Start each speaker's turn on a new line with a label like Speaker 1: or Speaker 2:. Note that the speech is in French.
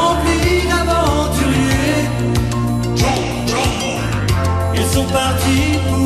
Speaker 1: remplis d'aventuriers. Ils sont partis pour